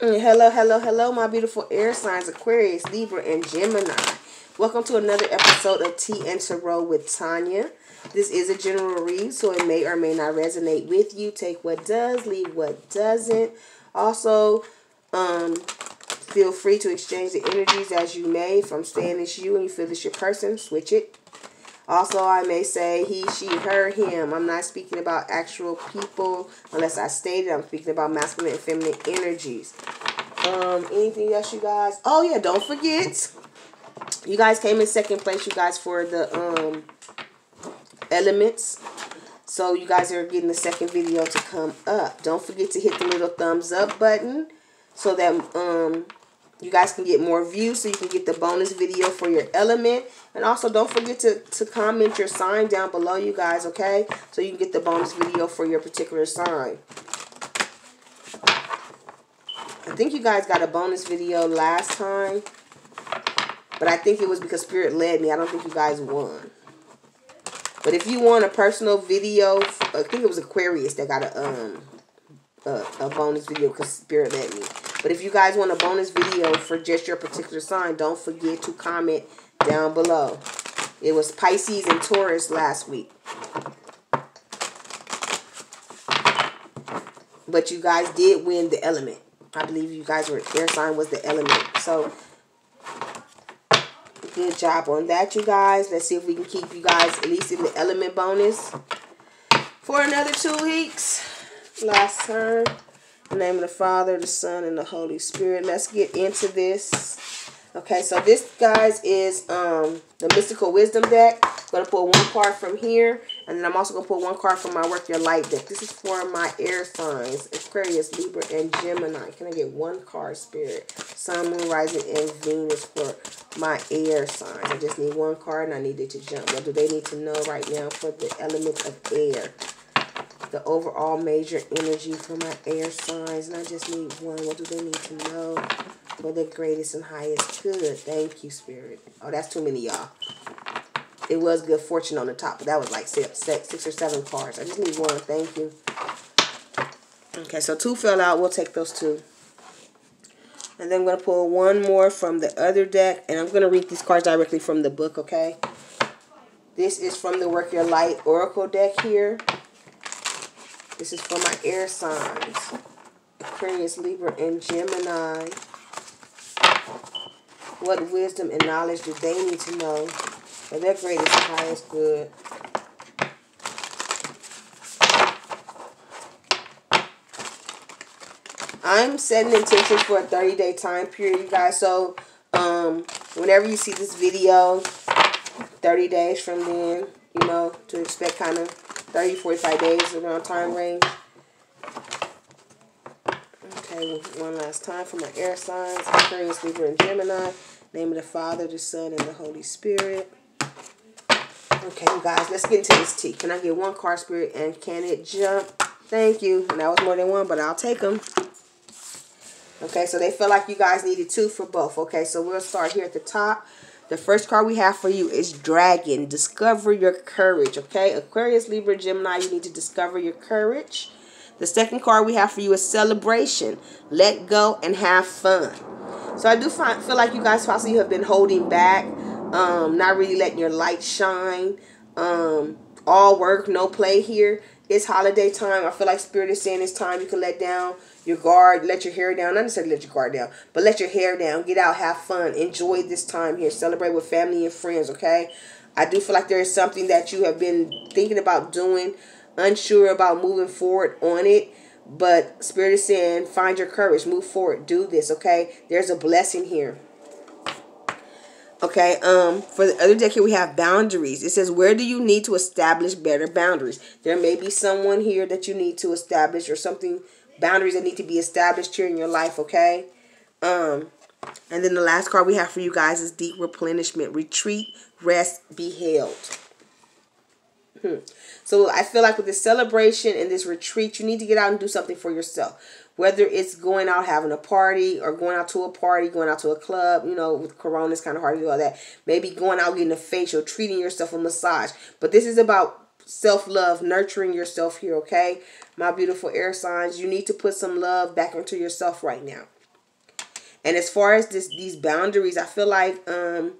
Hello, hello, hello, my beautiful air signs, Aquarius, Libra, and Gemini. Welcome to another episode of Tea and Tarot with Tanya. This is a general read, so it may or may not resonate with you. Take what does, leave what doesn't. Also, um, feel free to exchange the energies as you may. From staying as you and you feel it's your person, switch it. Also, I may say he, she, her, him. I'm not speaking about actual people unless I stated I'm speaking about masculine and feminine energies. Um, anything else, you guys? Oh yeah, don't forget. You guys came in second place, you guys, for the um elements. So you guys are getting the second video to come up. Don't forget to hit the little thumbs up button so that um you guys can get more views so you can get the bonus video for your element. And also don't forget to, to comment your sign down below you guys, okay? So you can get the bonus video for your particular sign. I think you guys got a bonus video last time. But I think it was because Spirit led me. I don't think you guys won. But if you want a personal video, I think it was Aquarius that got a um a, a bonus video because Spirit led me. But if you guys want a bonus video for just your particular sign, don't forget to comment down below. It was Pisces and Taurus last week. But you guys did win the element. I believe you guys were, air sign was the element. So, good job on that, you guys. Let's see if we can keep you guys at least in the element bonus for another two weeks. Last turn. Name of the Father, the Son, and the Holy Spirit. Let's get into this. Okay, so this, guys, is um the Mystical Wisdom deck. I'm going to pull one card from here. And then I'm also going to pull one card from my Work Your Light deck. This is for my air signs. Aquarius, Libra, and Gemini. Can I get one card, Spirit? Sun, Moon, Rising, and Venus for my air signs. I just need one card and I need it to jump. What do they need to know right now for the element of air? the overall major energy for my air signs. And I just need one. What do they need to know for the greatest and highest good? Thank you, Spirit. Oh, that's too many, y'all. It was good fortune on the top, but that was like six, six or seven cards. I just need one. Thank you. Okay, so two fell out. We'll take those two. And then I'm going to pull one more from the other deck. And I'm going to read these cards directly from the book, okay? This is from the Work Your Light Oracle deck here. This is for my air signs. Aquarius, Libra, and Gemini. What wisdom and knowledge do they need to know for their greatest and highest good? I'm setting intentions for a 30-day time period, you guys. So, um, whenever you see this video, 30 days from then, you know, to expect kind of 30, 45 days around time range. One last time for my air signs. Aquarius, Libra, and Gemini. Name of the Father, the Son, and the Holy Spirit. Okay, you guys, let's get into this tea. Can I get one card, Spirit, and can it jump? Thank you. And that was more than one, but I'll take them. Okay, so they feel like you guys needed two for both. Okay, so we'll start here at the top. The first card we have for you is Dragon. Discover your courage, okay? Aquarius, Libra, Gemini, you need to discover your courage. The second card we have for you is Celebration. Let go and have fun. So I do find, feel like you guys possibly have been holding back, um, not really letting your light shine. Um, all work, no play here. It's holiday time. I feel like Spirit is saying it's time you can let down your guard, let your hair down. Not necessarily let your guard down, but let your hair down. Get out, have fun, enjoy this time here. Celebrate with family and friends, okay? I do feel like there is something that you have been thinking about doing, unsure about moving forward on it. But Spirit is saying, find your courage, move forward, do this, okay? There's a blessing here. Okay, um, for the other deck here, we have boundaries. It says, where do you need to establish better boundaries? There may be someone here that you need to establish or something, boundaries that need to be established here in your life, okay? Um, and then the last card we have for you guys is deep replenishment. Retreat, rest, be held. Hmm. So I feel like with this celebration and this retreat, you need to get out and do something for yourself whether it's going out having a party or going out to a party, going out to a club, you know, with Corona, it's kind of hard to do all that. Maybe going out getting a facial, treating yourself a massage. But this is about self-love, nurturing yourself here, okay? My beautiful air signs, you need to put some love back into yourself right now. And as far as this these boundaries, I feel like um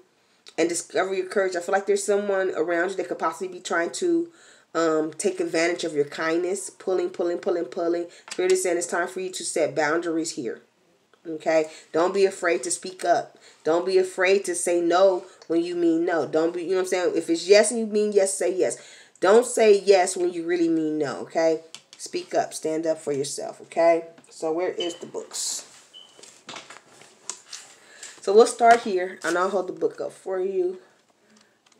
and discover your courage. I feel like there's someone around you that could possibly be trying to um, take advantage of your kindness, pulling, pulling, pulling, pulling. Spirit is saying it's time for you to set boundaries here. Okay? Don't be afraid to speak up. Don't be afraid to say no when you mean no. Don't be, you know what I'm saying? If it's yes and you mean yes, say yes. Don't say yes when you really mean no, okay? Speak up. Stand up for yourself, okay? So where is the books? So we'll start here, and I'll hold the book up for you.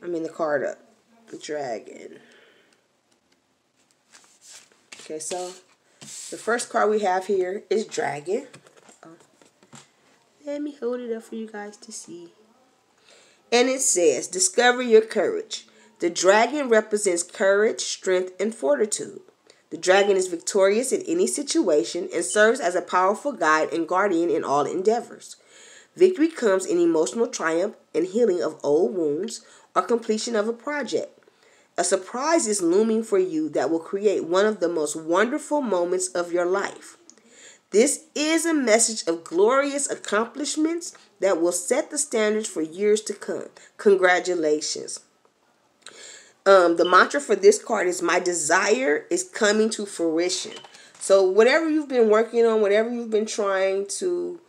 I mean the card up. The dragon. Okay, so the first card we have here is dragon. Let me hold it up for you guys to see. And it says, discover your courage. The dragon represents courage, strength, and fortitude. The dragon is victorious in any situation and serves as a powerful guide and guardian in all endeavors. Victory comes in emotional triumph and healing of old wounds or completion of a project. A surprise is looming for you that will create one of the most wonderful moments of your life. This is a message of glorious accomplishments that will set the standards for years to come. Congratulations. Um, the mantra for this card is My desire is coming to fruition. So, whatever you've been working on, whatever you've been trying to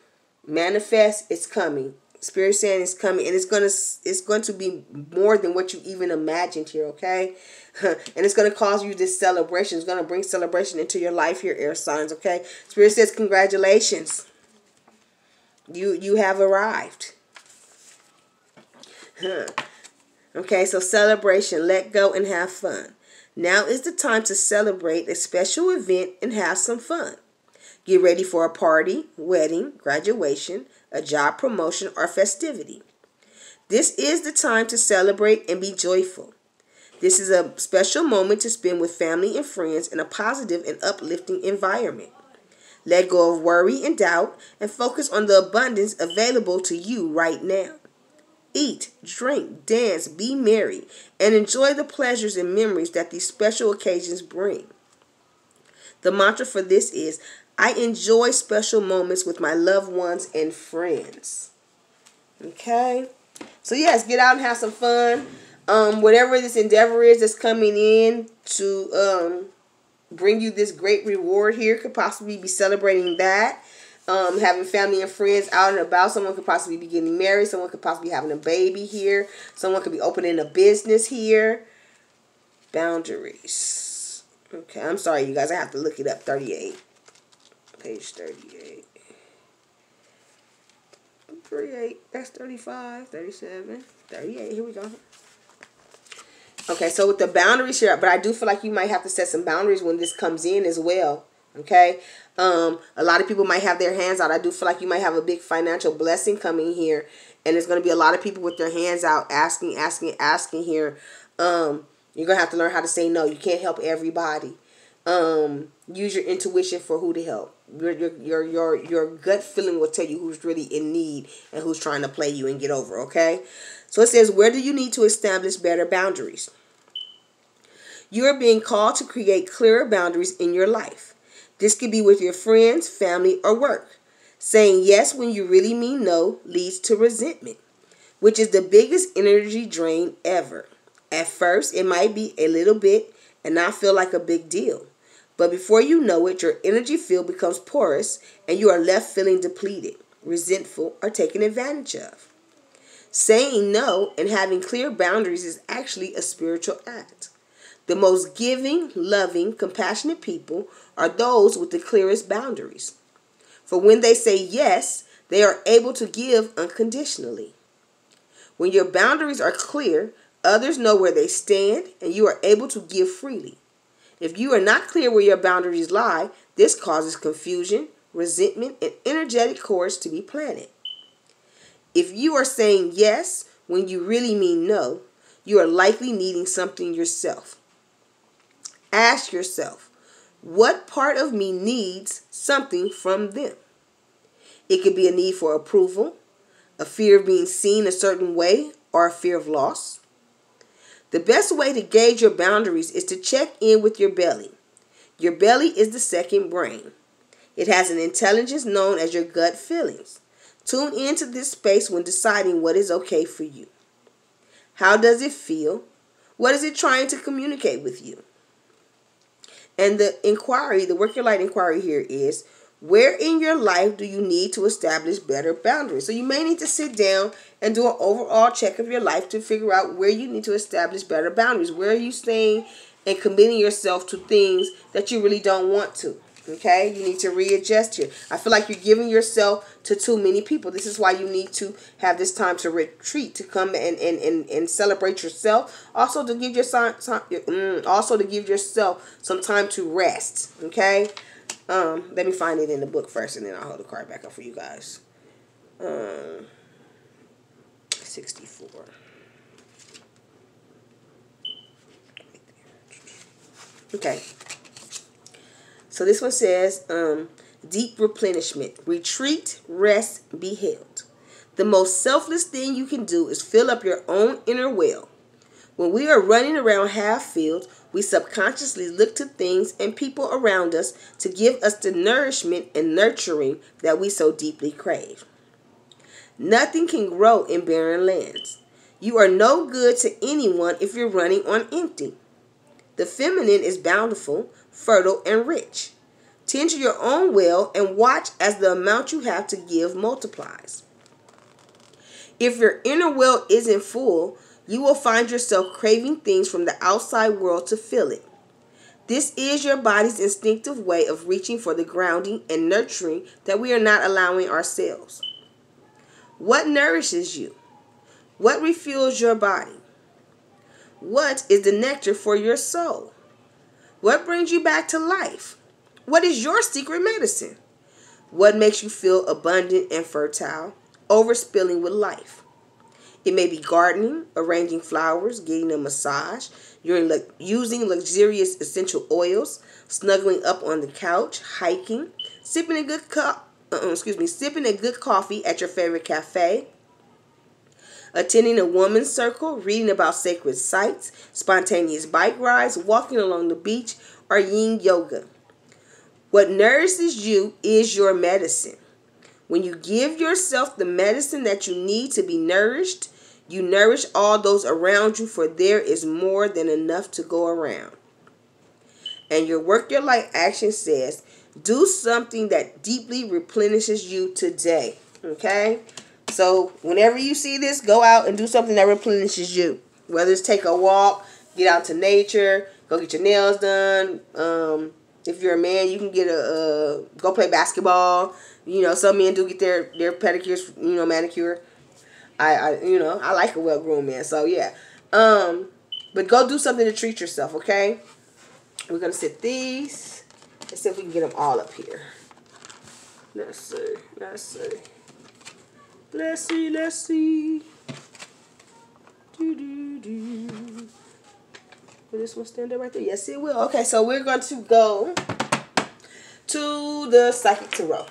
manifest it's coming spirit saying is coming and it's gonna it's going to be more than what you even imagined here okay? And it's going to cause you this celebration. It's going to bring celebration into your life here air signs okay? Spirit says congratulations. You you have arrived. Okay so celebration. Let go and have fun. Now is the time to celebrate a special event and have some fun. Get ready for a party, wedding, graduation, a job promotion, or festivity. This is the time to celebrate and be joyful. This is a special moment to spend with family and friends in a positive and uplifting environment. Let go of worry and doubt and focus on the abundance available to you right now. Eat, drink, dance, be merry, and enjoy the pleasures and memories that these special occasions bring. The mantra for this is I enjoy special moments with my loved ones and friends. Okay? So, yes, get out and have some fun. Um, whatever this endeavor is that's coming in to um, bring you this great reward here could possibly be celebrating that. Um, having family and friends out and about. Someone could possibly be getting married. Someone could possibly be having a baby here. Someone could be opening a business here. Boundaries. Okay, I'm sorry, you guys. I have to look it up. 38 page 38. 38, that's 35, 37, 38. Here we go. Okay, so with the boundaries here, but I do feel like you might have to set some boundaries when this comes in as well. Okay. Um, a lot of people might have their hands out. I do feel like you might have a big financial blessing coming here. And there's going to be a lot of people with their hands out asking, asking, asking here. Um, you're to have to learn how to say no. You can't help everybody. Um, use your intuition for who to help. Your, your your your your gut feeling will tell you who's really in need and who's trying to play you and get over, okay? So it says, where do you need to establish better boundaries? You are being called to create clearer boundaries in your life. This could be with your friends, family, or work. Saying yes when you really mean no leads to resentment, which is the biggest energy drain ever. At first, it might be a little bit and not feel like a big deal. But before you know it, your energy field becomes porous and you are left feeling depleted, resentful, or taken advantage of. Saying no and having clear boundaries is actually a spiritual act. The most giving, loving, compassionate people are those with the clearest boundaries. For when they say yes, they are able to give unconditionally. When your boundaries are clear, others know where they stand and you are able to give freely. If you are not clear where your boundaries lie, this causes confusion, resentment, and energetic cords to be planted. If you are saying yes when you really mean no, you are likely needing something yourself. Ask yourself, what part of me needs something from them? It could be a need for approval, a fear of being seen a certain way, or a fear of loss. The best way to gauge your boundaries is to check in with your belly. Your belly is the second brain. It has an intelligence known as your gut feelings. Tune into this space when deciding what is okay for you. How does it feel? What is it trying to communicate with you? And the inquiry, the work your light inquiry here is where in your life do you need to establish better boundaries? So you may need to sit down and do an overall check of your life to figure out where you need to establish better boundaries. Where are you staying and committing yourself to things that you really don't want to? Okay, you need to readjust here. I feel like you're giving yourself to too many people. This is why you need to have this time to retreat, to come and and, and, and celebrate yourself. Also to give your mm, also to give yourself some time to rest. Okay, um, let me find it in the book first, and then I'll hold the card back up for you guys. Um, sixty-four. Okay. So this one says, um, deep replenishment. Retreat, rest, be held. The most selfless thing you can do is fill up your own inner well. When we are running around half filled, we subconsciously look to things and people around us to give us the nourishment and nurturing that we so deeply crave. Nothing can grow in barren lands. You are no good to anyone if you're running on empty. The feminine is bountiful, fertile, and rich. Tend to your own well and watch as the amount you have to give multiplies. If your inner well isn't full, you will find yourself craving things from the outside world to fill it. This is your body's instinctive way of reaching for the grounding and nurturing that we are not allowing ourselves. What nourishes you? What refuels your body? What is the nectar for your soul? What brings you back to life? What is your secret medicine? What makes you feel abundant and fertile, overspilling with life? It may be gardening, arranging flowers, getting a massage, you're using luxurious essential oils, snuggling up on the couch, hiking, sipping a good cup, uh, excuse me, sipping a good coffee at your favorite cafe, attending a woman's circle, reading about sacred sites, spontaneous bike rides, walking along the beach, or yin yoga. What nourishes you is your medicine. When you give yourself the medicine that you need to be nourished, you nourish all those around you, for there is more than enough to go around. And your Work Your Light action says, do something that deeply replenishes you today. Okay? So whenever you see this, go out and do something that replenishes you. Whether it's take a walk, get out to nature, go get your nails done. Um, if you're a man, you can get a, go play basketball. You know, some men do get their their pedicures, you know, manicure. I, I you know, I like a well groomed man. So yeah. Um, but go do something to treat yourself, okay? We're gonna sit these. Let's see if we can get them all up here. Let's see. Let's see. Let's see, let's see. Do, do, do. Will this one stand up right there? Yes, it will. Okay, so we're going to go to the Psychic Tarot.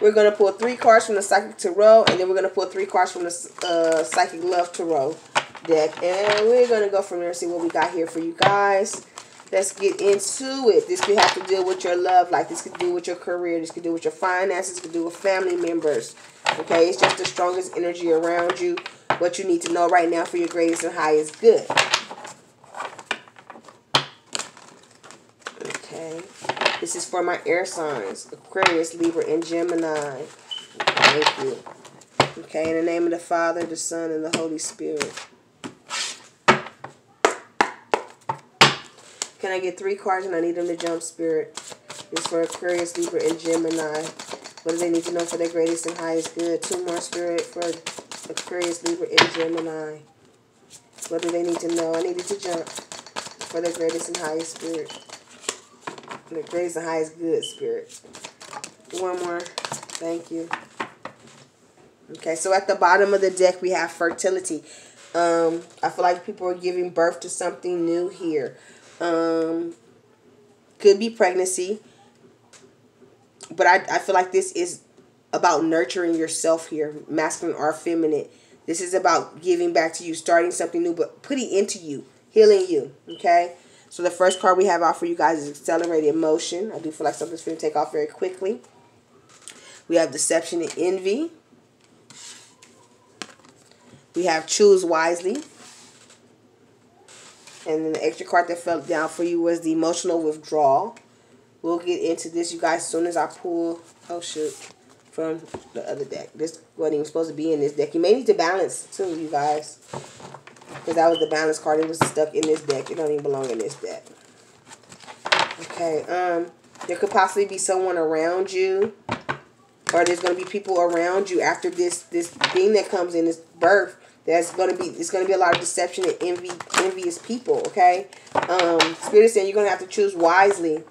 We're going to pull three cards from the Psychic Tarot, and then we're going to pull three cards from the uh, Psychic Love Tarot deck. And we're going to go from there and see what we got here for you guys. Let's get into it. This could have to deal with your love life. This could do with your career. This could do with your finances. This could do with family members. Okay, it's just the strongest energy around you. What you need to know right now for your greatest and highest good. Okay, this is for my air signs Aquarius, Libra, and Gemini. Thank you. Okay, in the name of the Father, the Son, and the Holy Spirit. Can I get three cards and I need them to jump spirit? This for Aquarius, Libra, and Gemini. What do they need to know for their greatest and highest good? Two more spirit for Aquarius, Libra, and Gemini. What do they need to know? I needed to jump for their greatest and highest spirit. The greatest and highest good spirit. One more. Thank you. Okay, so at the bottom of the deck we have fertility. Um, I feel like people are giving birth to something new here. Um, could be pregnancy. But I, I feel like this is about nurturing yourself here, masculine or feminine. This is about giving back to you, starting something new, but putting into you, healing you. Okay? So the first card we have out for you guys is accelerated motion. I do feel like something's going to take off very quickly. We have deception and envy. We have choose wisely. And then the extra card that fell down for you was the emotional withdrawal. We'll get into this, you guys, as soon as I pull, oh shoot, from the other deck. This wasn't even supposed to be in this deck. You may need to balance too, you guys. Because that was the balance card. It was stuck in this deck. It don't even belong in this deck. Okay, um, there could possibly be someone around you. Or there's going to be people around you after this this thing that comes in, this birth. that's going to be, it's to be a lot of deception and envy, envious people, okay? Um, Spirit is saying you're going to have to choose wisely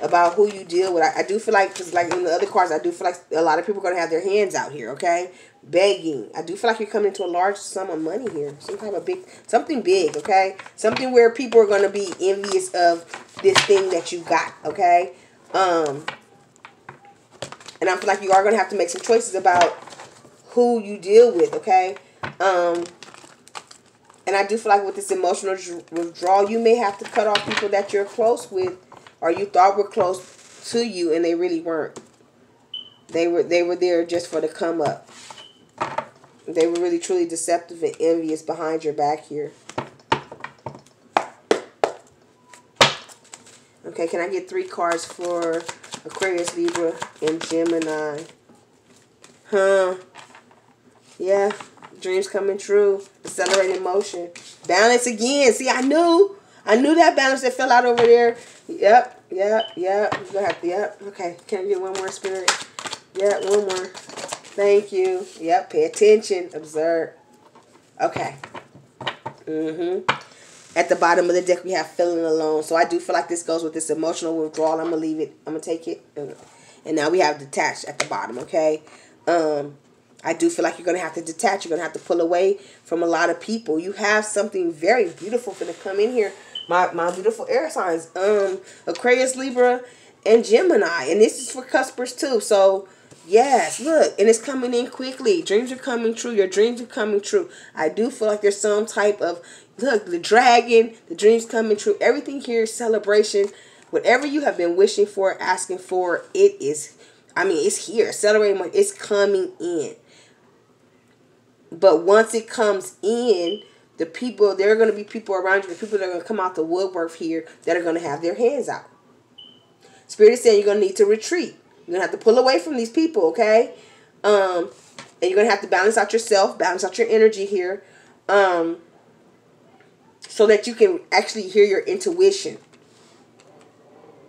about who you deal with. I, I do feel like, because like in the other cards, I do feel like a lot of people are going to have their hands out here, okay? Begging. I do feel like you're coming into a large sum of money here. Some kind of big, something big, okay? Something where people are going to be envious of this thing that you got, okay? Um, and I feel like you are going to have to make some choices about who you deal with, okay? Um, and I do feel like with this emotional withdrawal, you may have to cut off people that you're close with or you thought were close to you and they really weren't. They were they were there just for the come up. They were really truly deceptive and envious behind your back here. Okay, can I get three cards for Aquarius, Libra, and Gemini? Huh. Yeah. Dreams coming true. Accelerated motion. Balance again. See, I knew. I knew that balance that fell out over there. Yep, yep, yep. Yep. Okay, can I get one more spirit? Yeah, one more. Thank you. Yep, pay attention. Observe. Okay. Mm-hmm. At the bottom of the deck, we have feeling alone. So I do feel like this goes with this emotional withdrawal. I'm going to leave it. I'm going to take it. And now we have detached at the bottom, okay? Um, I do feel like you're going to have to detach. You're going to have to pull away from a lot of people. You have something very beautiful for to come in here my my beautiful air signs, um, Aquarius, Libra, and Gemini, and this is for cuspers too. So yes, look, and it's coming in quickly. Dreams are coming true. Your dreams are coming true. I do feel like there's some type of look, the dragon, the dreams coming true. Everything here is celebration. Whatever you have been wishing for, asking for, it is. I mean, it's here. Celebrating, it's coming in. But once it comes in, the people, there are going to be people around you, the people that are going to come out the woodwork here that are going to have their hands out. Spirit is saying you're going to need to retreat. You're to have to pull away from these people, okay? Um, and you're to have to balance out yourself, balance out your energy here, um, so that you can actually hear your intuition.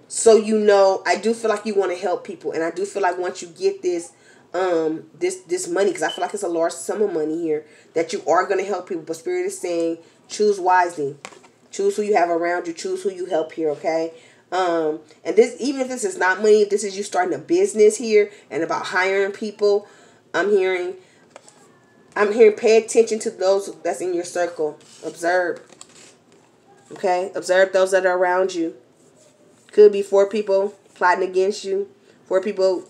So you know, I do feel like you want to help people, and I do feel like once you get this um this this money because I feel like it's a large sum of money here that you are to help people. But Spirit is saying choose wisely, choose who you have around you, choose who you help here. Okay. Um, and this even if this is not money, if this is you starting a business here and about hiring people, I'm hearing. I'm hearing pay attention to those that's in your circle. Observe. Okay? Observe those that are around you. Could be four people plotting against you. Four people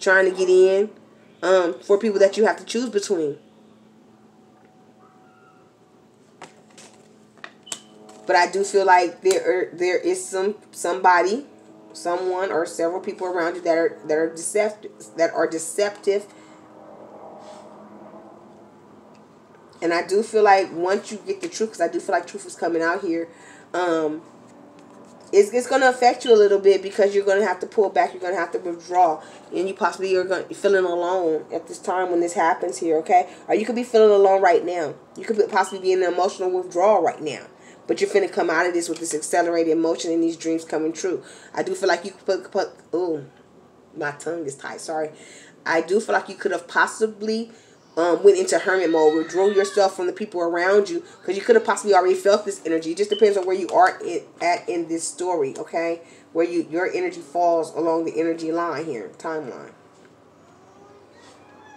trying to get in um, for people that you have to choose between. But I do feel like there are, there is some somebody, someone or several people around you that are that are deceptive that are deceptive. And I do feel like once you get the truth, because I do feel like truth is coming out here, um, it's, it's going to affect you a little bit because you're going to have to pull back. You're going to have to withdraw. And you possibly are going feeling alone at this time when this happens here, okay? Or you could be feeling alone right now. You could possibly be in an emotional withdrawal right now. But you're finna come out of this with this accelerated emotion and these dreams coming true. I do feel like you could put, put oh, my tongue is tight. Sorry. I do feel like you could have possibly um, went into hermit mode, withdrew yourself from the people around you, because you could have possibly already felt this energy. It just depends on where you are in, at in this story, okay? Where you your energy falls along the energy line here, timeline.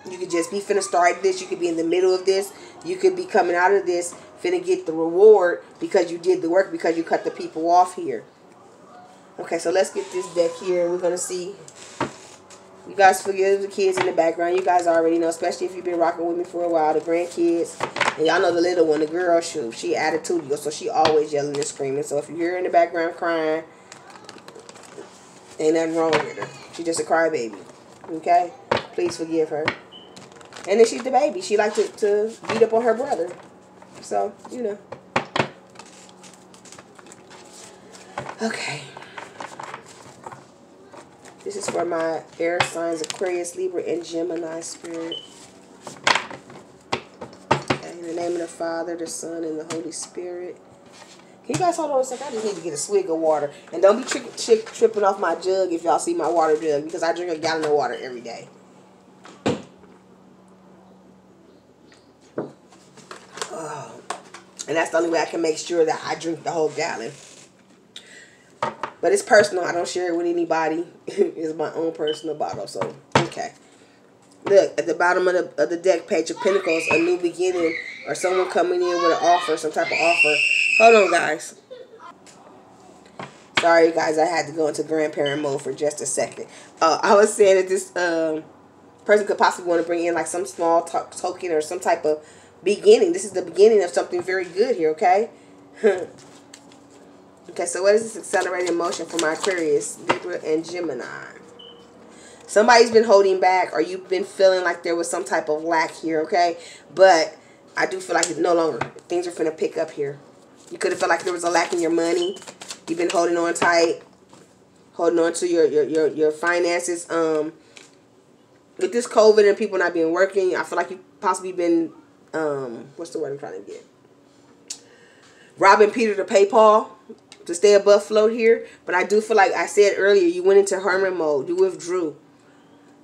You could just be finna start this. You could be in the middle of this. You could be coming out of this, finna get the reward because you did the work, because you cut the people off here. Okay, so let's get this deck here. We're going to see you guys forgive the kids in the background. You guys already know, especially if you've been rocking with me for a while, the grandkids. And y'all know the little one, the girl, she, she attitude, so she always yelling and screaming. So if you hear in the background crying, ain't nothing wrong with her. She just a crybaby. Okay? Please forgive her. And then she's the baby. She liked to, to beat up on her brother. So, you know. Okay. This is for my air signs, Aquarius, Libra, and Gemini spirit. Okay, in the name of the Father, the Son, and the Holy Spirit. Can you guys hold on a second? I just need to get a swig of water. And don't be tri tri tripping off my jug if y'all see my water jug because I drink a gallon of water every day. And that's the only way I can make sure that I drink the whole gallon. But it's personal. I don't share it with anybody. it's my own personal bottle. So, okay. Look, at the bottom of the, of the deck, Page of Pentacles, a new beginning, or someone coming in with an offer, some type of offer. Hold on, guys. Sorry, guys, I had to go into grandparent mode for just a second. Uh, I was saying that this um, person could possibly want to bring in like some small token or some type of beginning. This is the beginning of something very good here, okay? okay, so what is this accelerated motion for my Aquarius, Libra, and Gemini? Somebody's been holding back or you've been feeling like there was some type of lack here, okay? But I do feel like it's no longer. Things are to pick up here. You could have felt like there was a lack in your money. You've been holding on tight, holding on to your your your, your finances. Um, with this COVID and people not being working, I feel like you've possibly been um, what's the word I'm trying to get? Robbing Peter to pay Paul to stay above float here. But I do feel like I said earlier, you went into hermit mode. You withdrew.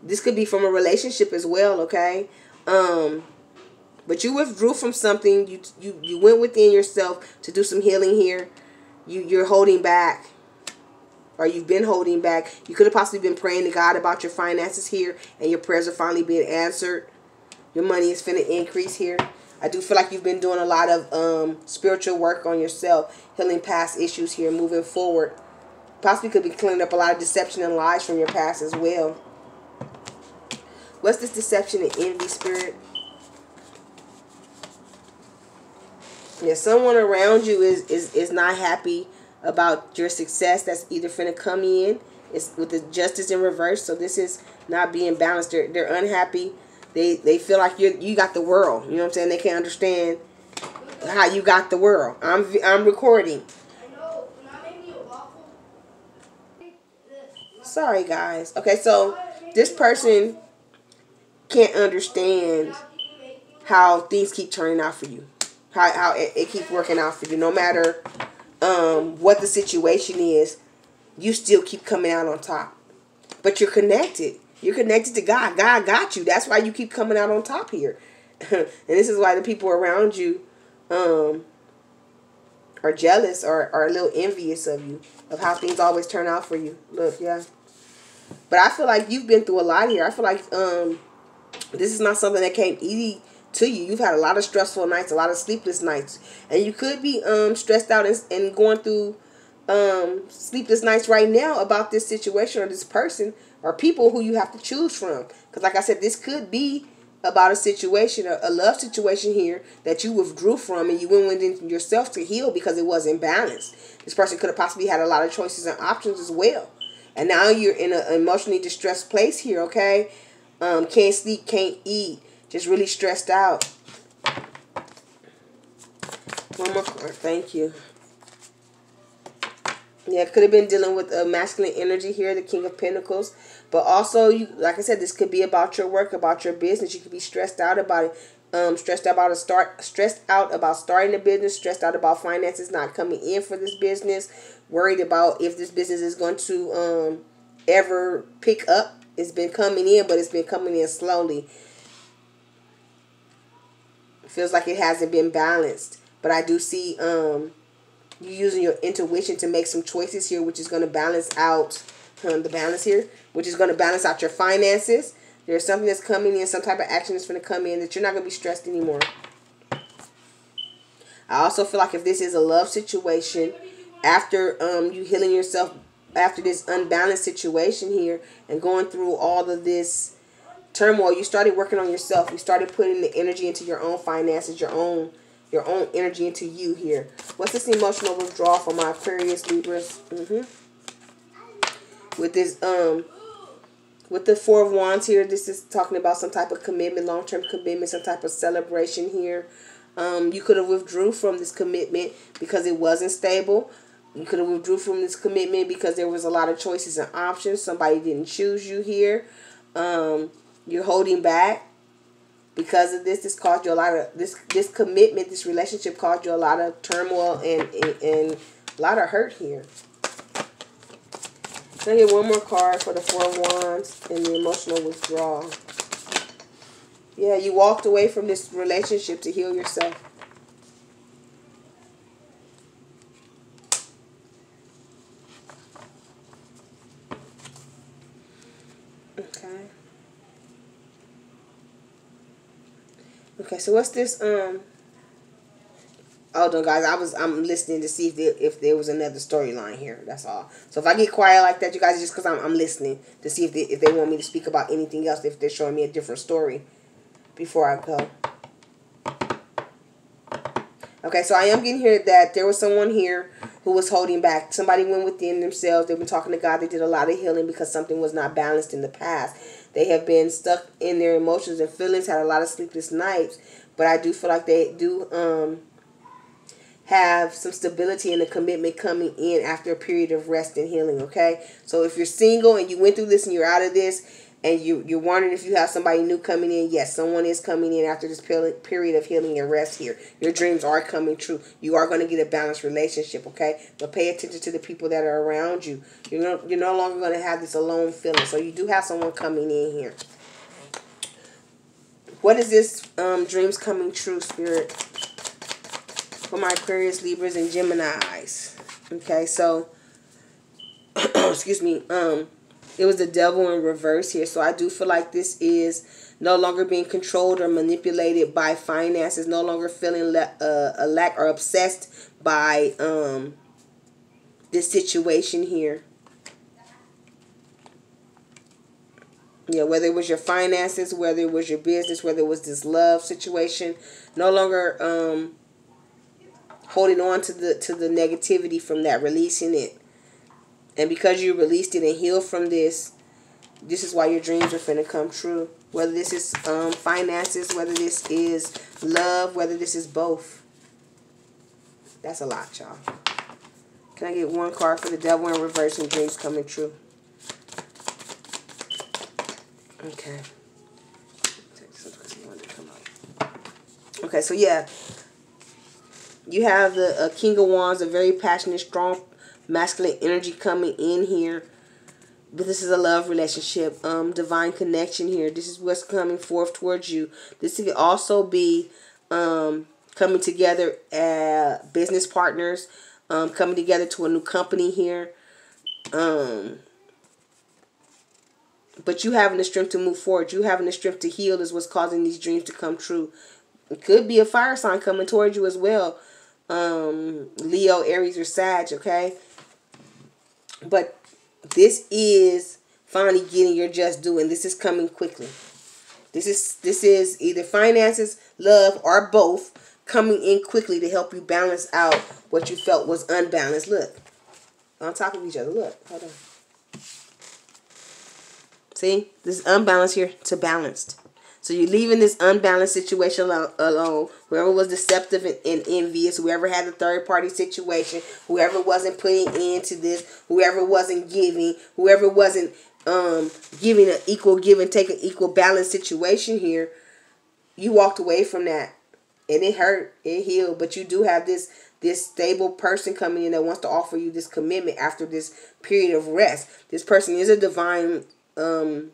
This could be from a relationship as well, okay? Um, but you withdrew from something. You you you went within yourself to do some healing here. You you're holding back. Or you've been holding back. You could have possibly been praying to God about your finances here, and your prayers are finally being answered. Your money is finna increase here. I do feel like you've been doing a lot of um, spiritual work on yourself, healing past issues here, moving forward. Possibly could be cleaning up a lot of deception and lies from your past as well. What's this deception and envy spirit? Yeah, someone around you is, is, is not happy about your success that's either finna come in. It's with the justice in reverse. So this is not being balanced. They're, they're unhappy. They they feel like you you got the world. You know what I'm saying? They can't understand how you got the world. I'm I'm recording. Sorry guys. Okay, so this person can't understand how things keep turning out for you how, how it, it keeps working out for you. No matter um, what the situation is, you still keep coming out on top. But you're connected. You're connected to God. God got you. That's why you keep coming out on top here. and this is why the people around you um, are jealous or are a little envious of you, of how things always turn out for you. Look, yeah. But I feel like you've been through a lot here. I feel like um, this is not something that came easy to you. You've had a lot of stressful nights, a lot of sleepless nights, and you could be um stressed out and, and going through um sleepless nights right now about this situation or this person or people who you have to choose from. Because like I said, this could be about a situation, a, a love situation here that you withdrew from and you went within yourself to heal because it wasn't balanced. This person could have possibly had a lot of choices and options as well. And now you're in an emotionally distressed place here, okay? Um, can't sleep, can't eat, just really stressed out. One more card. Thank you. Yeah, could have been dealing with a masculine energy here, the King of Pentacles. But also, you like I said, this could be about your work, about your business. You could be stressed out about it. Um, stressed out about a start, stressed out about starting a business, stressed out about finances not coming in for this business, worried about if this business is going to um ever pick up. It's been coming in, but it's been coming in slowly feels like it hasn't been balanced. But I do see um you using your intuition to make some choices here, which is going to balance out um, the balance here, which is going to balance out your finances. There's something that's coming in, some type of action that's going to come in that you're not going to be stressed anymore. I also feel like if this is a love situation, after um you healing yourself after this unbalanced situation here and going through all of this turmoil, you started working on yourself. You started putting the energy into your own finances, your own your own energy into you here. What's this emotional withdrawal for my Aquarius Libras? Mm -hmm. With this um with the Four of Wands here, this is talking about some type of commitment, long-term commitment, some type of celebration here. Um, you could have withdrew from this commitment because it wasn't stable. You could have withdrew from this commitment because there was a lot of choices and options. Somebody didn't choose you here. Um, you're holding back because of this. This caused you a lot of this. This commitment, this relationship, caused you a lot of turmoil and and, and a lot of hurt here. I get one more card for the Four of Wands and the emotional withdrawal? Yeah, you walked away from this relationship to heal yourself. Okay. Okay, so what's this um Hold on, guys. I was I'm listening to see if there, if there was another storyline here. That's all. So if I get quiet like that, you guys, just because I'm, I'm listening to see if they if they want me to speak about anything else, if they're showing me a different story before I go. Okay, so I am getting here that there was someone here who was holding back. Somebody went within themselves. They've been talking to God. They did a lot of healing because something was not balanced in the past. They have been stuck in their emotions and feelings, had a lot of sleepless nights. But I do feel like they do um, have some stability and a commitment coming in after a period of rest and healing, okay? So if you're single and you went through this and you're out of this and you, you're wondering if you have somebody new coming in, yes, someone is coming in after this period of healing and rest here. Your dreams are coming true. You are going to get a balanced relationship, okay? But pay attention to the people that are around you. You're no, you're no longer going to have this alone feeling. So you do have someone coming in here. What is this um, dreams coming true, Spirit? for my Aquarius, Libras, and Geminis. Okay, so, excuse me, um, it was the devil in reverse here. So I do feel like this is no longer being controlled or manipulated by finances, no longer feeling uh, a lack or obsessed by um, this situation here. Yeah, whether it was your finances, whether it was your business, whether it was this love situation, no longer um, holding on to the to the negativity from that, releasing it. And because you released it and healed from this, this is why your dreams are finna come true. Whether this is um, finances, whether this is love, whether this is both. That's a lot, y'all. Can I get one card for the devil in reverse and dreams coming true? Okay. Okay, so yeah, you have the uh, King of Wands, a very passionate, strong, masculine energy coming in here. But this is a love relationship, um, divine connection here. This is what's coming forth towards you. This could also be um, coming together as business partners, um, coming together to a new company here. Um, but you having the strength to move forward. You having the strength to heal is what's causing these dreams to come true. It could be a fire sign coming towards you as well um, Leo, Aries, or Sag, okay? But this is finally getting your just due, and this is coming quickly. This is this is either finances, love, or both coming in quickly to help you balance out what you felt was unbalanced. Look, on top of each other. Look, hold on. See, this is unbalanced here to balanced. So you're leaving this unbalanced situation alone. Whoever was deceptive and, and envious, whoever had the third party situation, whoever wasn't putting into this, whoever wasn't giving, whoever wasn't um, giving an equal give and take an equal balance situation here, you walked away from that. And it hurt. It healed. But you do have this this stable person coming in that wants to offer you this commitment after this period of rest. This person is a divine um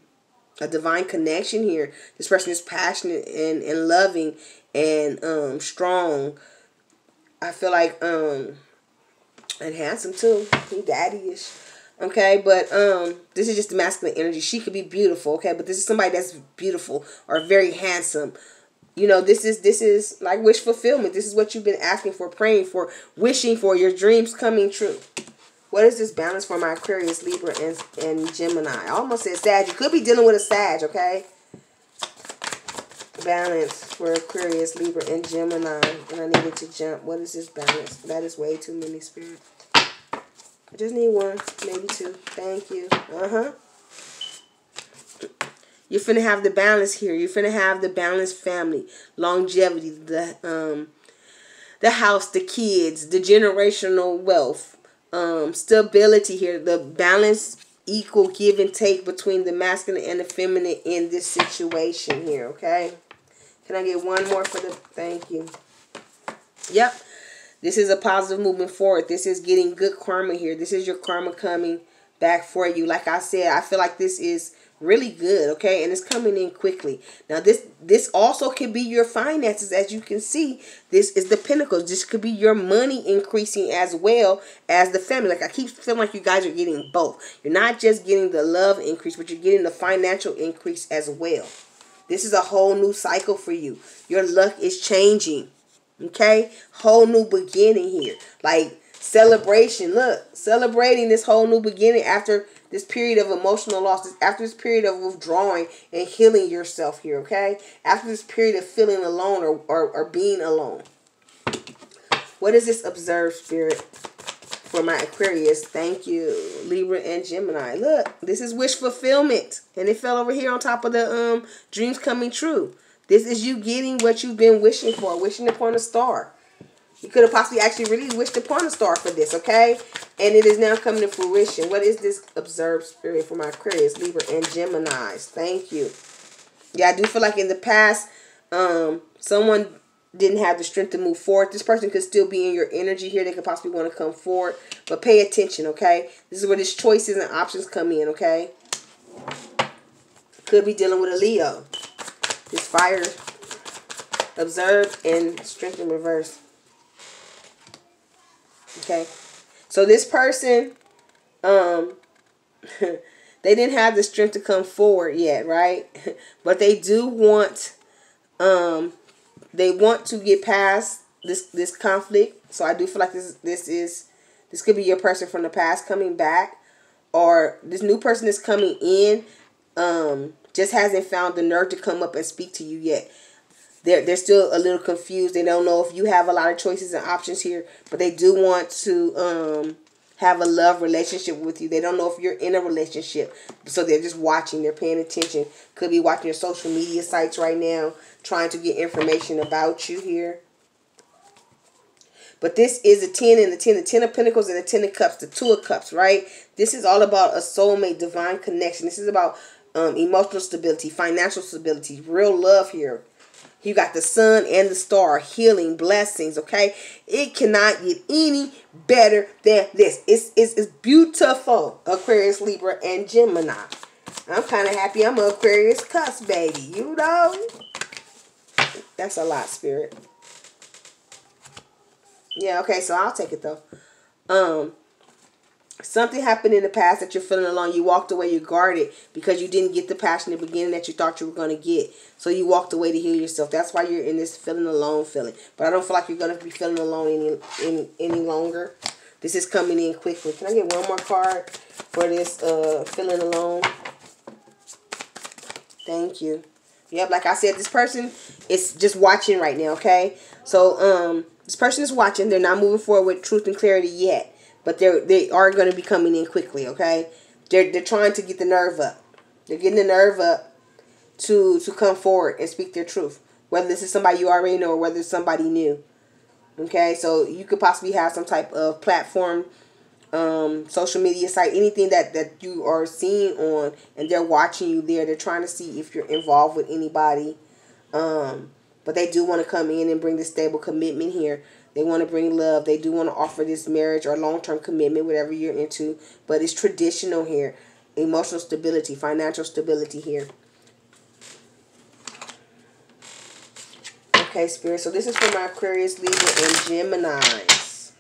a divine connection here. This person is passionate and, and loving and um strong. I feel like um and handsome too. He daddy-ish. Okay, but um this is just the masculine energy. She could be beautiful, okay, but this is somebody that's beautiful or very handsome. You know, this is this is like wish fulfillment. This is what you've been asking for, praying for, wishing for, your dreams coming true. What is this balance for my Aquarius, Libra, and, and Gemini? I almost said Sag. You could be dealing with a Sag, okay? Balance for Aquarius, Libra, and Gemini. And I needed to jump. What is this balance? That is way too many, Spirit. I just need one, maybe two. Thank you. Uh-huh. You're finna have the balance here. You're finna have the balanced family, longevity, the um, the house, the kids, the generational wealth, um, stability here, the balance, equal give and take between the masculine and the feminine in this situation here. Okay. Can I get one more for the? Thank you. Yep. This is a positive movement forward. This is getting good karma here. This is your karma coming back for you. Like I said, I feel like this is really good, okay? And it's coming in quickly. Now this this also could be your finances as you can see. This is the pentacles. This could be your money increasing as well as the family. Like I keep feeling like you guys are getting both. You're not just getting the love increase, but you're getting the financial increase as well. This is a whole new cycle for you. Your luck is changing. Okay? Whole new beginning here. Like celebration. Look, celebrating this whole new beginning after this period of emotional losses, after this period of withdrawing and healing yourself here, okay? After this period of feeling alone or, or, or being alone. What is this observed spirit for my Aquarius? Thank you, Libra and Gemini. Look, this is wish fulfillment. And it fell over here on top of the um dreams coming true. This is you getting what you've been wishing for, wishing upon a star. You could have possibly actually really wished upon a star for this, okay? And it is now coming to fruition. What is this observed spirit for my Aquarius, Libra, and Geminis? Thank you. Yeah, I do feel like in the past, um, someone didn't have the strength to move forward. This person could still be in your energy here. They could possibly want to come forward. But pay attention, okay? This is where these choices and options come in, okay? Could be dealing with a Leo. This fire observed and strength in reverse. Okay. So this person, um, they didn't have the strength to come forward yet, right? but they do want, um, they want to get past this this conflict. So I do feel like this this is this could be your person from the past coming back, or this new person is coming in, um, just hasn't found the nerve to come up and speak to you yet they're they're still a little confused. They don't know if you have a lot of choices and options here, but they do want to um have a love relationship with you. They don't know if you're in a relationship. So they're just watching, they're paying attention. Could be watching your social media sites right now, trying to get information about you here. But this is a 10 and the 10, the 10 of pentacles and the 10 of cups, the 2 of cups, right? This is all about a soulmate, divine connection. This is about um, emotional stability, financial stability, real love here. You got the sun and the star, healing, blessings, okay? It cannot get any better than this. It's, it's, it's beautiful, Aquarius, Libra, and Gemini. I'm kind of happy I'm Aquarius cuss, baby. You know? That's a lot, Spirit. Yeah, okay, so I'll take it, though. Um, Something happened in the past that you're feeling alone. You walked away, you guarded because you didn't get the passion in the beginning that you thought you were going to get. So you walked away to heal yourself. That's why you're in this feeling alone feeling. But I don't feel like you're going to be feeling alone any, any, any longer. This is coming in quickly. Can I get one more card for this uh, feeling alone? Thank you. Yep, like I said, this person is just watching right now, okay? So um, this person is watching. They're not moving forward with truth and clarity yet but they're they are going to be coming in quickly. Okay, they're they're trying to get the nerve up. They're getting the nerve up to to come forward and speak their truth. Whether this is somebody you already know or whether it's somebody new. Okay, so you could possibly have some type of platform, um, social media site, anything that that you are seeing on, and they're watching you there. They're trying to see if you're involved with anybody. Um, but they do want to come in and bring the stable commitment here. They want to bring love. They do want to offer this marriage or long term commitment, whatever you're into. But it's traditional here. Emotional stability, financial stability here. Okay, Spirit. So this is for my Aquarius, Libra, and Geminis.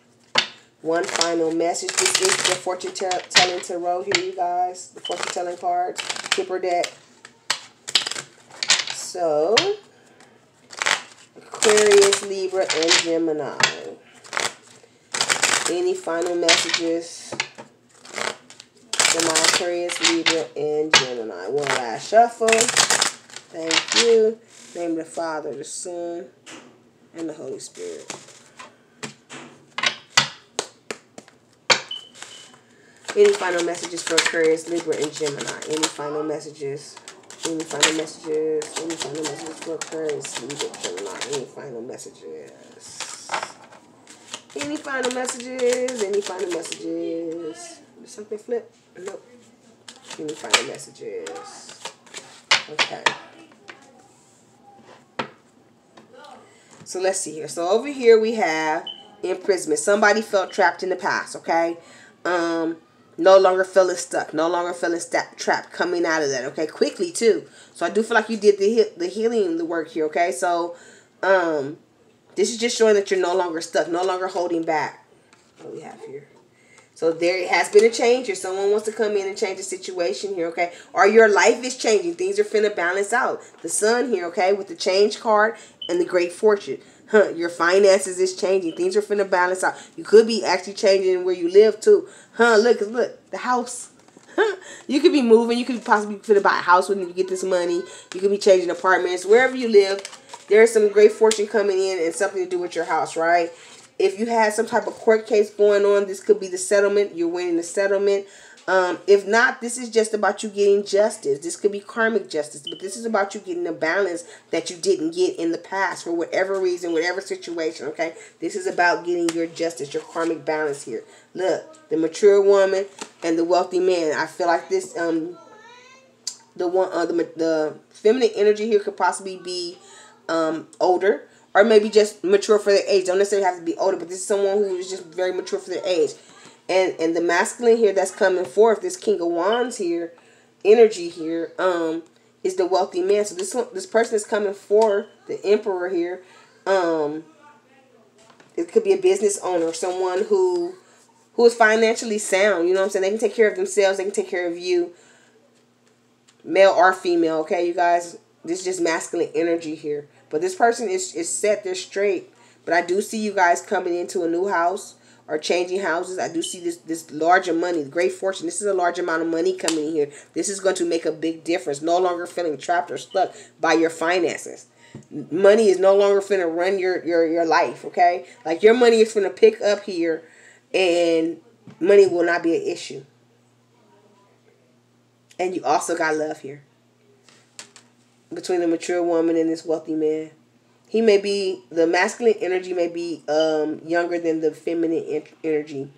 One final message. This is the fortune telling tarot here, you guys. The fortune telling cards. Kipper deck. So, Aquarius, Libra, and Gemini. Any final messages for my Aquarius, Libra, and Gemini? One last shuffle. Thank you. Name the Father, the Son, and the Holy Spirit. Any final messages for Aquarius, Libra, and Gemini? Any final messages Any final messages? Any final messages for Aquarius? Any final messages? Any final messages? Any final messages? Did something flip? Nope. Any final messages? Okay. So let's see here. So over here we have imprisonment. Somebody felt trapped in the past, okay? Um, no longer feeling stuck, no longer feeling st- trapped, coming out of that, okay? Quickly too. So I do feel like you did the he- the healing the work here, okay? So um this is just showing that you're no longer stuck, no longer holding back. What we have here. So there has been a change here. Someone wants to come in and change the situation here, okay? Or your life is changing. Things are finna balance out. The sun here, okay, with the change card and the great fortune. Huh, your finances is changing. Things are finna balance out. You could be actually changing where you live too. Huh, look, look, the house. you could be moving. You could possibly finna buy a house when you get this money. You could be changing apartments. Wherever you live, there's some great fortune coming in and something to do with your house, right? If you had some type of court case going on, this could be the settlement. You're winning the settlement. Um, if not, this is just about you getting justice. This could be karmic justice, but this is about you getting a balance that you didn't get in the past for whatever reason, whatever situation. Okay, this is about getting your justice, your karmic balance here. Look, the mature woman and the wealthy man. I feel like this. Um, the one, uh, the the feminine energy here could possibly be um older or maybe just mature for their age. Don't necessarily have to be older, but this is someone who is just very mature for their age and and the masculine here that's coming forth this king of wands here energy here um is the wealthy man. So this this person is coming for the emperor here. Um it could be a business owner someone who who is financially sound you know what i'm saying? They can take care of themselves they can take care of you. Male or female okay? You guys this is just masculine energy here. But this person is is set there straight. But i do see you guys coming into a new house are changing houses. I do see this this larger money, great fortune. This is a large amount of money coming in here. This is going to make a big difference. No longer feeling trapped or stuck by your finances. Money is no longer finna run your your your life. Okay, like your money is finna pick up here, and money will not be an issue. And you also got love here between the mature woman and this wealthy man he may be the masculine energy may be um, younger than the feminine energy.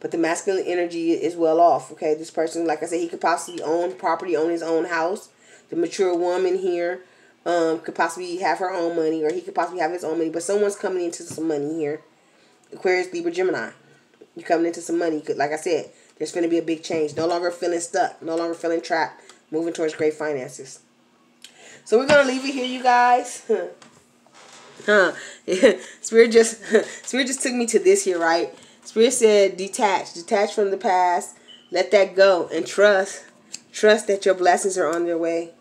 But the masculine energy is well off okay? This person like i said he could possibly own property own his own house. The mature woman here um, could possibly have her own money or he could possibly have his own money. But someone's coming into some money here. Aquarius libra gemini. You're coming into some money. Like i said there's going to be a big change. No longer feeling stuck. No longer feeling trapped. Moving towards great finances so we're gonna leave it here, you guys. huh? Spirit just Spirit just took me to this here, right? Spirit said, detach, detach from the past, let that go, and trust, trust that your blessings are on their way.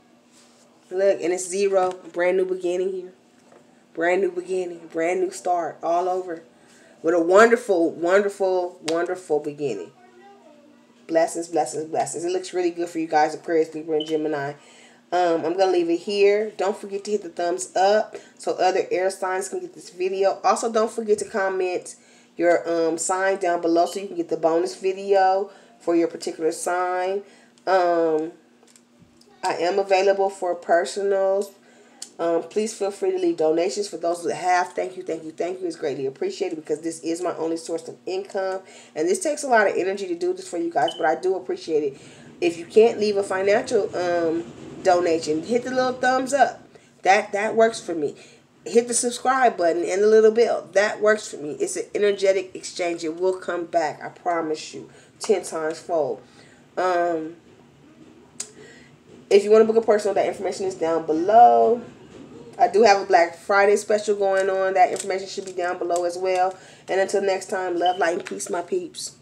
Look, and it's zero, brand new beginning here, brand new beginning, brand new start, all over, with a wonderful, wonderful, wonderful beginning. Blessings, blessings, blessings. It looks really good for you guys, The Aquarius, Libra, in Gemini. Um, I'm going to leave it here. Don't forget to hit the thumbs up so other air signs can get this video. Also, don't forget to comment your um, sign down below so you can get the bonus video for your particular sign. Um, I am available for personals. Um, please feel free to leave donations for those that have. Thank you, thank you, thank you. It's greatly appreciated because this is my only source of income. And this takes a lot of energy to do this for you guys, but I do appreciate it. If you can't leave a financial um, donation. Hit the little thumbs up. That that works for me. Hit the subscribe button and the little bell. That works for me. It's an energetic exchange. It will come back. I promise you. Ten times fold. Um, if you want to book a personal, that information is down below. I do have a Black Friday special going on. That information should be down below as well. And until next time, love, light, and peace, my peeps.